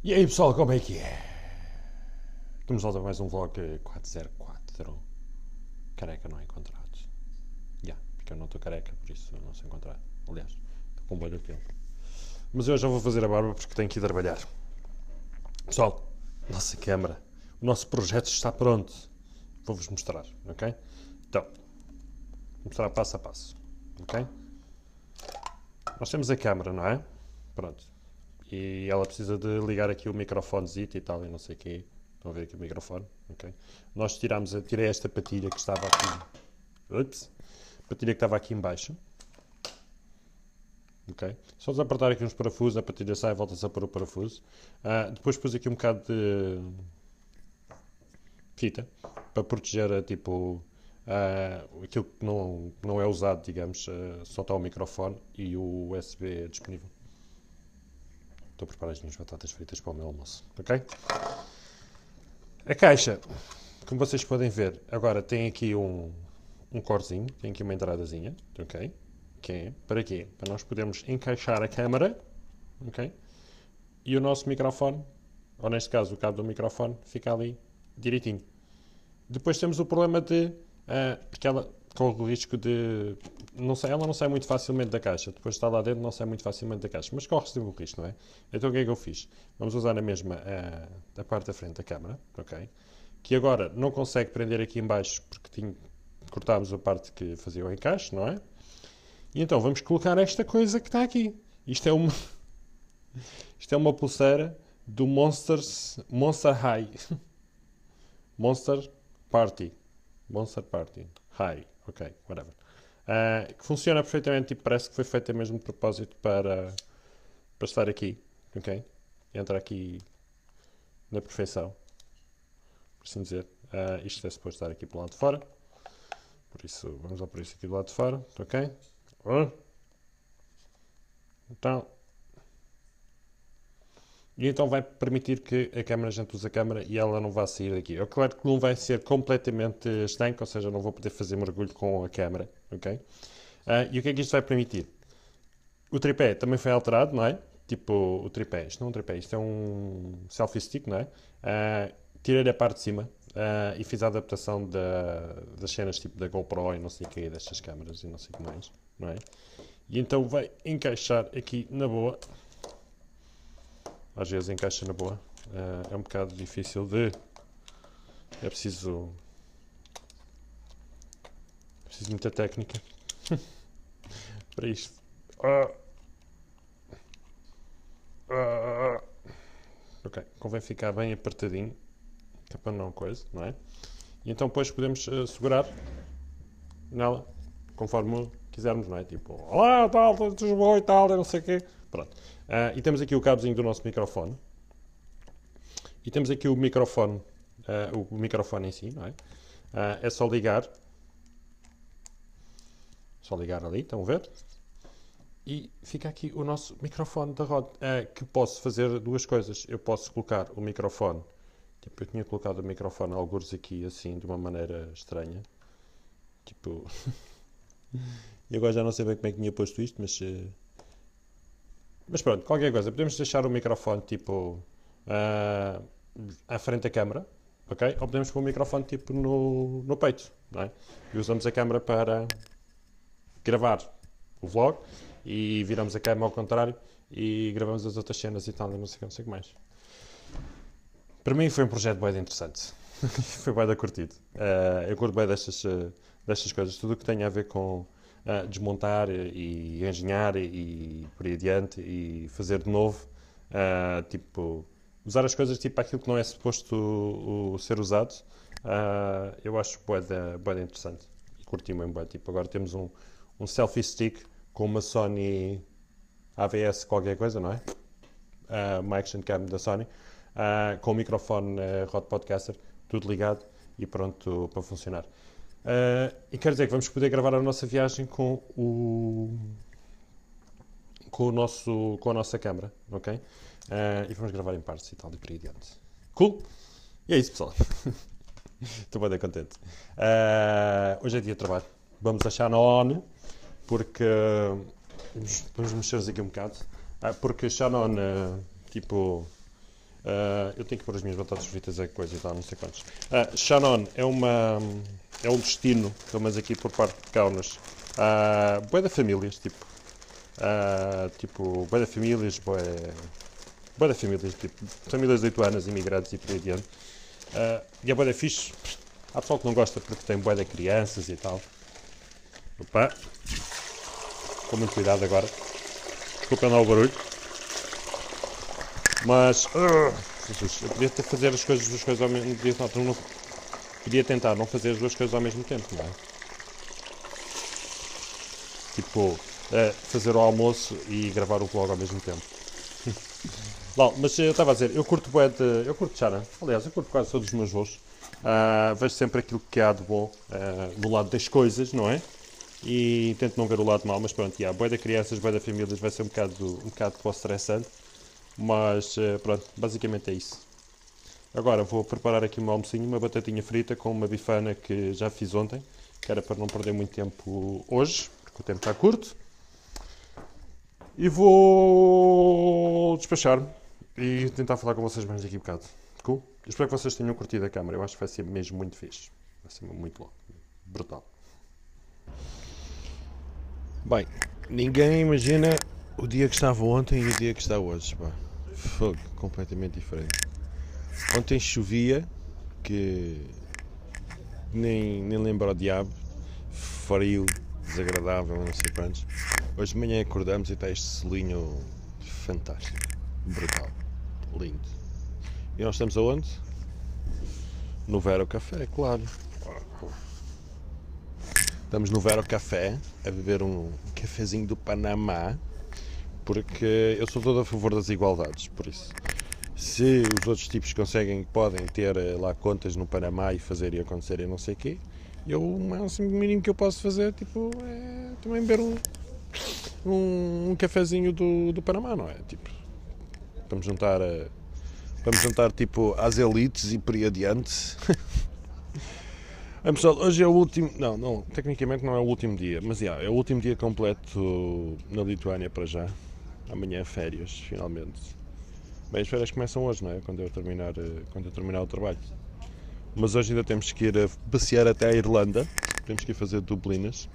E aí pessoal, como é que é? Estamos lá a mais um vlog 404. Careca não encontrado. Já, yeah, porque eu não estou careca, por isso não se encontrar. Aliás, estou com um bolho aqui. Mas eu já vou fazer a barba porque tenho que ir trabalhar. Pessoal, nossa câmara, o nosso projeto está pronto. Vou-vos mostrar, ok? Então, mostrar passo a passo, ok? Nós temos a câmara, não é? Pronto e ela precisa de ligar aqui o microfonezito e tal, e não sei o quê. Estão a ver aqui o microfone? Ok. Nós tiramos, tirei esta patilha que estava aqui. Ups. Patilha que estava aqui embaixo. Ok. Só desapertar aqui uns parafusos, a patilha sai, volta-se a pôr o parafuso. Uh, depois pus aqui um bocado de fita para proteger tipo uh, aquilo que não, não é usado, digamos, uh, só está o microfone e o USB disponível. Estou a preparar as minhas batatas fritas para o meu almoço, ok? A caixa, como vocês podem ver, agora tem aqui um, um corzinho, tem aqui uma entradazinha, ok? Que é, para quê? Para nós podermos encaixar a câmera, ok? E o nosso microfone, ou neste caso o cabo do microfone, fica ali direitinho. Depois temos o problema de, uh, porque ela, com o risco de não sai, ela não sai muito facilmente da caixa. Depois de estar lá dentro, não sai muito facilmente da caixa. Mas corre sempre o risco, não é? Então o que é que eu fiz? Vamos usar a mesma a, a parte da frente da câmara, ok? Que agora não consegue prender aqui embaixo porque tinha, cortámos a parte que fazia o encaixe, não é? E então vamos colocar esta coisa que está aqui. Isto é uma, isto é uma pulseira do Monsters, Monster High. Monster Party. Monster Party. High. Ok, whatever. Uh, que funciona perfeitamente e parece que foi feita mesmo de propósito para, para estar aqui. Ok? Entra aqui na perfeição. Por assim dizer. Uh, isto é suposto estar aqui pelo lado de fora. Por isso, vamos lá por isso aqui do lado de fora. Ok? Uh. Então, e então vai permitir que a câmera, a gente use a câmera e ela não vá sair daqui. É claro que não vai ser completamente estanque, ou seja, não vou poder fazer mergulho com a câmera, ok? Uh, e o que é que isto vai permitir? O tripé também foi alterado, não é? Tipo, o tripé, isto não é um tripé, isto é um selfie stick, não é? Uh, tirei a parte de cima uh, e fiz a adaptação da, das cenas tipo da GoPro e não sei o que, destas câmeras e não sei o que mais, não é? E então vai encaixar aqui na boa às vezes encaixa na boa. Uh, é um bocado difícil de. É preciso. Preciso muita técnica para isto. Ok, convém ficar bem apertadinho, que é para não coisa, não é? E então depois podemos uh, segurar nela, conforme quisermos, não é? Tipo, olá, tal, bom e tal, não sei o quê. Pronto. Uh, e temos aqui o cabozinho do nosso microfone. E temos aqui o microfone, uh, o microfone em si, não é? É só ligar. Só ligar ali, estão a ver? E fica aqui o nosso microfone da Rode, que posso fazer duas coisas. Eu posso colocar o microfone, tipo, eu tinha colocado o microfone alguns aqui assim, de uma maneira estranha. Tipo... e agora já não sei bem como é que tinha posto isto, mas... Mas pronto, qualquer coisa. Podemos deixar o microfone tipo uh, à frente da câmera, ok? Ou podemos pôr o microfone tipo no, no peito, não é? E usamos a câmera para gravar o vlog e viramos a câmera ao contrário e gravamos as outras cenas e tal, e não sei, não sei o que mais. Para mim foi um projeto bem interessante. foi bem da curtido. Uh, eu curto bem destas, uh, destas coisas. Tudo o que tem a ver com uh, desmontar e engenhar e, por aí adiante e fazer de novo. Tipo, usar as coisas tipo aquilo que não é suposto o, o ser usado. Eu acho bem interessante. E curti mesmo bem. Tipo, agora temos um, um selfie stick com uma Sony AVS qualquer coisa, não é? Uh, uma action cam da Sony. Uh, com o microfone uh, Rode Podcaster, tudo ligado e pronto para funcionar. Uh, e quer dizer que vamos poder gravar a nossa viagem com o com o nosso com a nossa câmera, ok? Uh, e vamos gravar em partes e tal e por aí adiante. Cool? E é isso, pessoal. Estou bem contente. Uh, hoje é dia de trabalho. Vamos achar na ON porque vamos, mexer aqui um bocado. porque Shannon, tipo, Uh, eu tenho que pôr as minhas batatas fritas a coisa e tal, não sei quantos. Shannon é uma é um destino, pelo menos aqui por parte de Kaunas. Uh, boé de famílias, tipo. Tipo, boé de famílias, boé. Boé de famílias, tipo. Famílias lituanas, imigrantes e por aí adiante. E é boé de fixe. Há pessoal que não gosta porque tem boé de crianças e tal. Opa! Com muito cuidado agora. Desculpem lá o barulho. Mas. Uh, Jesus, eu podia fazer as coisas, as coisas ao mesmo tempo. Não, não, podia tentar não fazer as duas coisas ao mesmo tempo, não é? Tipo, uh, fazer o almoço e gravar o vlog ao mesmo tempo. Mas eu estava a dizer, eu curto bué. Eu curto Chara. Aliás, eu curto quase todos os meus voos. Uh, vejo sempre aquilo que há de bom uh, do lado das coisas, não é? E tento não ver o lado mal, mas pronto, yeah, boia de crianças, boia de famílias vai ser um bocado, um bocado estressante. Mas uh, pronto, basicamente é isso. Agora vou preparar aqui um almocinho, uma batatinha frita com uma bifana que já fiz ontem, que era para não perder muito tempo hoje, porque o tempo está curto. E vou despachar-me e tentar falar com vocês mais daqui a bocado. Cool? espero que vocês tenham curtido a câmera. Eu acho que vai ser mesmo muito fixe. Vai ser muito bom. Brutal. Bem, ninguém imagina o dia que estava ontem e o dia que está hoje. Pá. Fogo, completamente diferente. Ontem chovia, que nem, nem lembro ao diabo, frio, desagradável, não sei quantos. Hoje de manhã acordamos e está este selinho fantástico, brutal, lindo. E nós estamos aonde? No Vero Café, claro. Estamos no Vero Café a beber um cafezinho do Panamá, porque eu sou todo a favor das igualdades, por isso. Se os outros tipos conseguem, podem ter eh, lá contas no Panamá e fazer e acontecer e não sei o quê, eu o máximo mínimo que eu posso fazer tipo, é também beber um, um, um cafezinho do, do Panamá, não é? Tipo, vamos juntar, a, vamos juntar tipo às elites e por aí adiante. pessoal, hoje é o último. Não, não, tecnicamente não é o último dia, mas yeah, é o último dia completo na Lituânia para já. Amanhã é férias, finalmente. Bem, as férias começam hoje, não é? Quando eu terminar, eh, quando eu terminar o trabalho. Mas hoje ainda temos que ir a passear até a Irlanda. Temos que ir fazer Dublinas.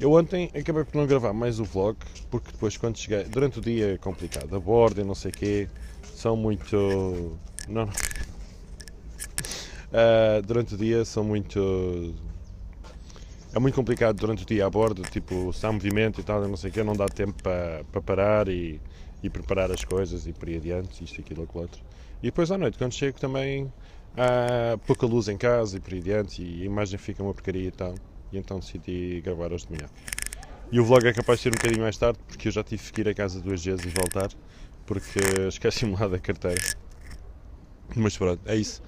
Eu ontem acabei por não gravar mais o vlog, porque depois quando cheguei, durante o dia é complicado, a bordo e não sei o quê, são muito... Não. Uh, durante o dia são muito... É muito complicado durante o dia a bordo, tipo, se há movimento e tal, não sei o quê, não dá tempo para, para parar e e preparar as coisas e por aí adiante, isto, aquilo, aquilo outro. E depois à noite, quando chego também há pouca luz em casa e por aí adiante e a imagem fica uma porcaria e tal. E então decidi gravar hoje de manhã. E o vlog é capaz de ser um bocadinho mais tarde porque eu já tive que ir a casa duas vezes e voltar porque esqueci-me lá da carteira. Mas pronto, é isso.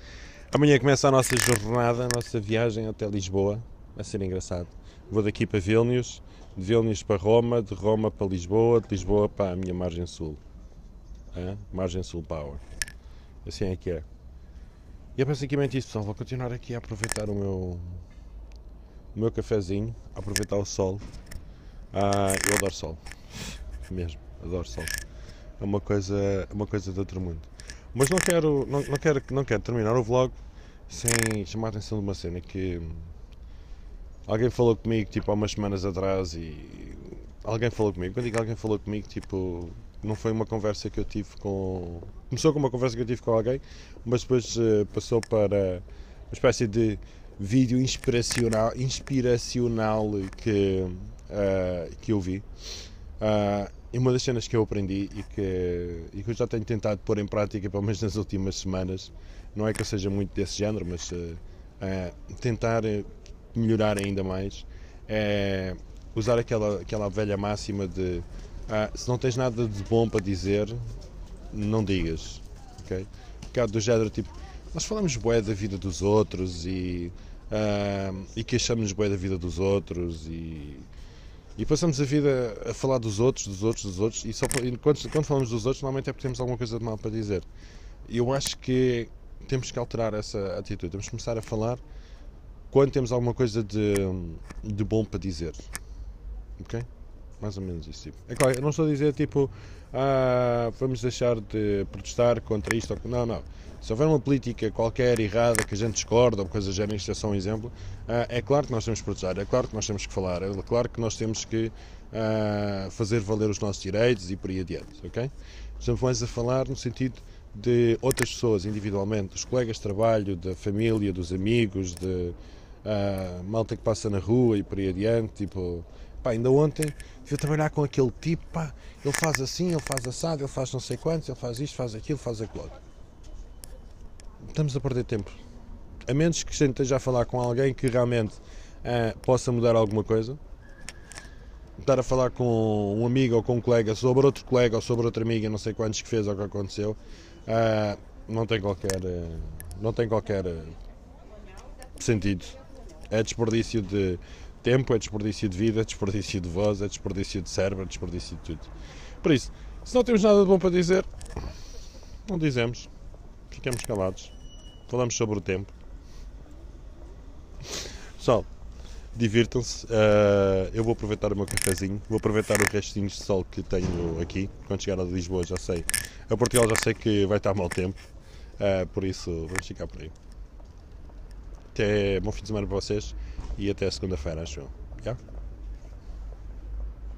Amanhã começa a nossa jornada, a nossa viagem até Lisboa. Vai ser engraçado. Vou daqui para Vilnius de Vilnius para Roma, de Roma para Lisboa, de Lisboa para a minha margem sul. É? Margem Sul Power. Assim é que é. E é basicamente isso, pessoal. Vou continuar aqui a aproveitar o meu, o meu cafezinho, a aproveitar o sol. Ah, eu adoro sol. Mesmo, adoro sol. É uma coisa, uma coisa de outro mundo. Mas não quero, não, não, quero, não quero terminar o vlog sem chamar a atenção de uma cena que Alguém falou comigo tipo há umas semanas atrás e. Alguém falou comigo. Quando digo alguém falou comigo, tipo. Não foi uma conversa que eu tive com. Começou com uma conversa que eu tive com alguém, mas depois uh, passou para uma espécie de vídeo inspiracional, inspiracional que, uh, que eu vi. Uh, e uma das cenas que eu aprendi e que, e que eu já tenho tentado pôr em prática, pelo menos nas últimas semanas, não é que eu seja muito desse género, mas tentar melhorar ainda mais é usar aquela, aquela velha máxima de ah, se não tens nada de bom para dizer, não digas. Okay? Um bocado do género tipo, nós falamos bué da vida dos outros e, ah, e queixamos-nos bué da vida dos outros e, e passamos a vida a falar dos outros, dos outros, dos outros e só e quando, quando falamos dos outros normalmente é porque temos alguma coisa de mal para dizer. Eu acho que temos que alterar essa atitude, temos que começar a falar quando temos alguma coisa de, de bom para dizer. Ok? Mais ou menos isso. Tipo. É claro, eu não estou a dizer tipo ah, vamos deixar de protestar contra isto. Não, não. Se houver uma política qualquer errada que a gente discorda ou coisa género, isto é só um exemplo, ah, é claro que nós temos que protestar, é claro que nós temos que falar, é claro que nós temos que ah, fazer valer os nossos direitos e por aí adiante, ok? Estamos mais a falar no sentido de outras pessoas individualmente, dos colegas de trabalho, da família, dos amigos, de uh, malta que passa na rua e por aí adiante, tipo, pá, ainda ontem fui trabalhar com aquele tipo, pá, ele faz assim, ele faz assado, ele faz não sei quantos, ele faz isto, faz aquilo, faz aquilo. Estamos a perder tempo. A menos que esteja a falar com alguém que realmente uh, possa mudar alguma coisa, estar a falar com um amigo ou com um colega sobre outro colega ou sobre outra amiga, não sei quantos que fez ou que aconteceu, uh, não tem qualquer, uh, não tem qualquer sentido. É desperdício de tempo, é desperdício de vida, é desperdício de voz, é desperdício de cérebro, é desperdício de tudo. Por isso, se não temos nada de bom para dizer, não dizemos. Ficamos calados. Falamos sobre o tempo. Pessoal, divirtam-se. Uh, eu vou aproveitar o meu cafezinho, vou aproveitar os restinhos de sol que tenho aqui. Quando chegar a Lisboa, já sei. A Portugal, já sei que vai estar mau tempo. Uh, por isso, vamos ficar por aí. Até bom fim de semana para vocês e até segunda-feira, acho eu. Yeah?